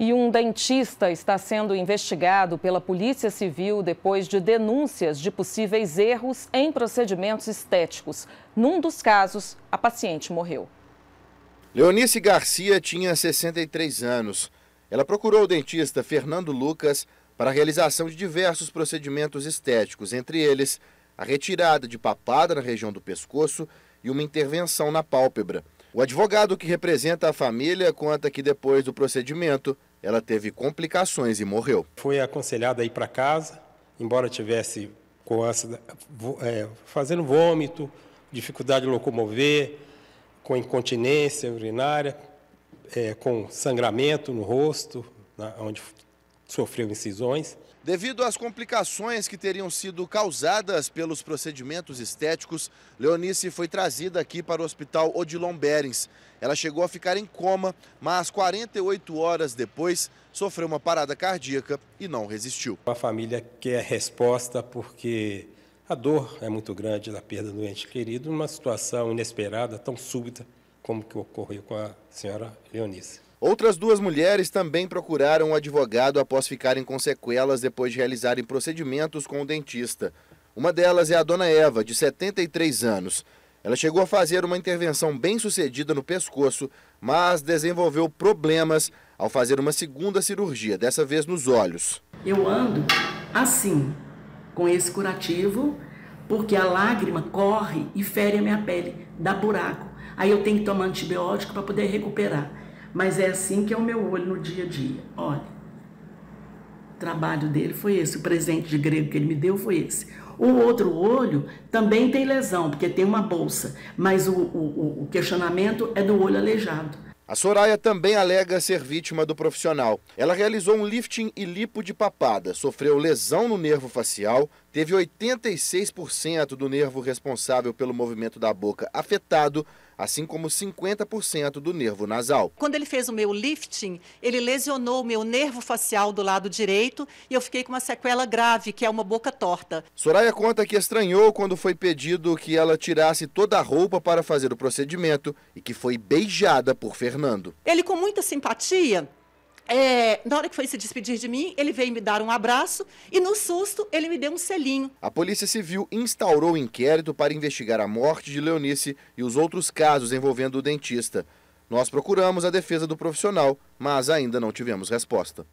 E um dentista está sendo investigado pela Polícia Civil depois de denúncias de possíveis erros em procedimentos estéticos. Num dos casos, a paciente morreu. Leonice Garcia tinha 63 anos. Ela procurou o dentista Fernando Lucas para a realização de diversos procedimentos estéticos, entre eles a retirada de papada na região do pescoço e uma intervenção na pálpebra. O advogado que representa a família conta que depois do procedimento, ela teve complicações e morreu. Foi aconselhada a ir para casa, embora tivesse é, fazendo vômito, dificuldade de locomover, com incontinência urinária, é, com sangramento no rosto, na, onde sofreu incisões. Devido às complicações que teriam sido causadas pelos procedimentos estéticos, Leonice foi trazida aqui para o Hospital Odilon Berens. Ela chegou a ficar em coma, mas 48 horas depois sofreu uma parada cardíaca e não resistiu. A família quer resposta porque a dor é muito grande da perda do ente querido numa situação inesperada, tão súbita como que ocorreu com a senhora Leonice. Outras duas mulheres também procuraram um advogado após ficarem com sequelas depois de realizarem procedimentos com o dentista. Uma delas é a dona Eva, de 73 anos. Ela chegou a fazer uma intervenção bem sucedida no pescoço, mas desenvolveu problemas ao fazer uma segunda cirurgia, dessa vez nos olhos. Eu ando assim, com esse curativo, porque a lágrima corre e fere a minha pele, dá buraco. Aí eu tenho que tomar antibiótico para poder recuperar. Mas é assim que é o meu olho no dia a dia. Olha, o trabalho dele foi esse, o presente de grego que ele me deu foi esse. O outro olho também tem lesão, porque tem uma bolsa, mas o, o, o questionamento é do olho aleijado. A Soraya também alega ser vítima do profissional. Ela realizou um lifting e lipo de papada, sofreu lesão no nervo facial, teve 86% do nervo responsável pelo movimento da boca afetado, assim como 50% do nervo nasal. Quando ele fez o meu lifting, ele lesionou o meu nervo facial do lado direito e eu fiquei com uma sequela grave, que é uma boca torta. Soraya conta que estranhou quando foi pedido que ela tirasse toda a roupa para fazer o procedimento e que foi beijada por Fernando. Ele, com muita simpatia, é, na hora que foi se despedir de mim, ele veio me dar um abraço e, no susto, ele me deu um selinho. A Polícia Civil instaurou um inquérito para investigar a morte de Leonice e os outros casos envolvendo o dentista. Nós procuramos a defesa do profissional, mas ainda não tivemos resposta.